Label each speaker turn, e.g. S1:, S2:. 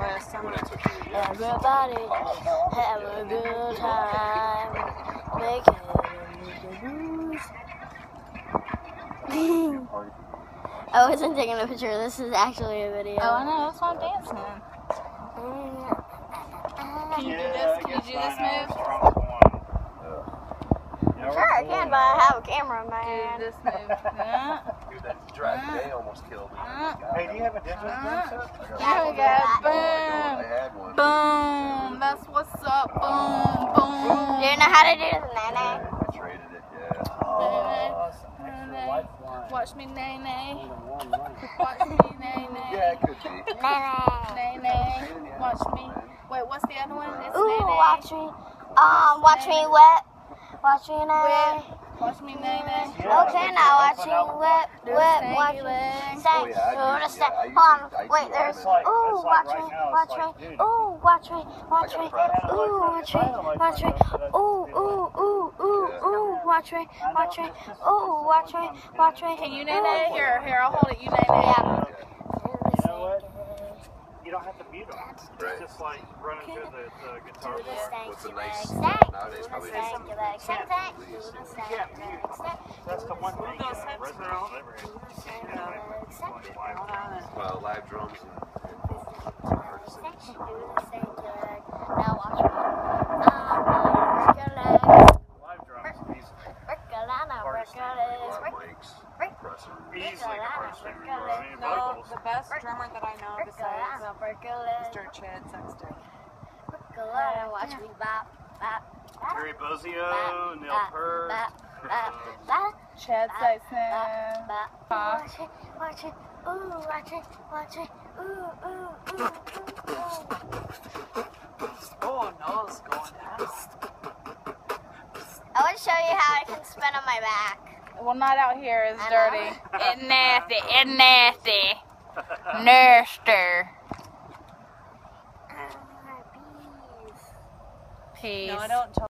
S1: last summer.
S2: Everybody have a good time. Make it I wasn't taking a picture. This is actually a video.
S1: Oh, I know. That's why I'm dancing. Can you do this? Can you do this move?
S2: Sure, I can, but I have a camera in my
S1: Do
S2: hand.
S1: this move.
S3: Dude, that drag today almost killed me.
S4: Hey, do you have a distance
S1: uh. There we go.
S3: I know, I
S1: Boom. Boom. That's what's up. Boom. Boom.
S2: Do you know how to do the Nae Nae?
S3: I traded it, yeah.
S4: Oh, some.
S1: Watch me, nay, nay.
S4: Even one line.
S1: Watch me, nay, nay.
S3: Yeah, it could be.
S2: Nae Nae.
S1: Nay, nay. Watch me. Wait, what's the other one? It's
S2: Ooh,
S1: nay, nay.
S2: watch me. Um, watch me wet. Watch me now.
S1: Whip. Watch me, nay, nay.
S2: Okay, now watch me whip, whip,
S1: the
S2: watch
S1: stanky
S2: me.
S1: leg.
S2: Say,
S3: yeah,
S2: do the
S3: use-
S2: step.
S3: yeah, I use
S2: Hold on, wait, there's.
S4: It's
S2: Ooh, watch me, watch me.
S4: dude.
S2: Ooh, watch me, watch me.
S3: I
S2: Ooh, watch me, watch me. Ooh, ooh, ooh, ooh, ooh, watch me, watch me. Ooh, watch me, watch me.
S1: Can you, nay, nay? Here, here, I'll hold it. You, nay, nay.
S2: Yeah.
S4: You know what? You don't have to mute them.
S3: Right.
S4: It's just like running through the, the guitar.
S2: Do the
S3: What's a nice- nowadays probably
S2: stanky leg, stank, stank. Do the stanky
S4: Yeah,
S2: leg, stank.
S4: That's the one thing.
S1: Those
S4: uh,
S1: hips,
S4: Resident
S1: girl.
S4: Evil
S2: Do the stanky
S4: Yeah.
S2: leg, stank.
S3: Well, live drums and, and vocals. It's hard to sing.
S2: Stank, do the stanky leg. Now watch me. Um, work your legs.
S4: Live drums. He's,
S2: Work a line,
S3: compressor.
S4: he's like the hardest thing to do. I mean,
S5: No,
S4: vocals.
S5: the best drummer that I know
S2: work
S5: besides
S2: line, work your legs.
S5: Mr. Chad Sexton.
S2: Work watch me bop, bop, bop.
S4: Gary
S2: Bozzio,
S4: Neil Peart.
S2: bop, uh, bop, bop.
S1: Chad Sexton.
S2: Watch it, watch it, ooh, watch it, watch it, ooh, ooh, ooh, ooh, ooh.
S5: Oh, no, it's going fast.
S2: I want to show you how I can spin on my back.
S1: Well, not out here. It's
S2: I
S1: dirty. It's nasty. It's nasty. Nasty.
S2: Ah.
S1: Peace.
S5: No, I don't